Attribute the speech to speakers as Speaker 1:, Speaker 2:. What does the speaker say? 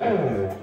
Speaker 1: 嗯。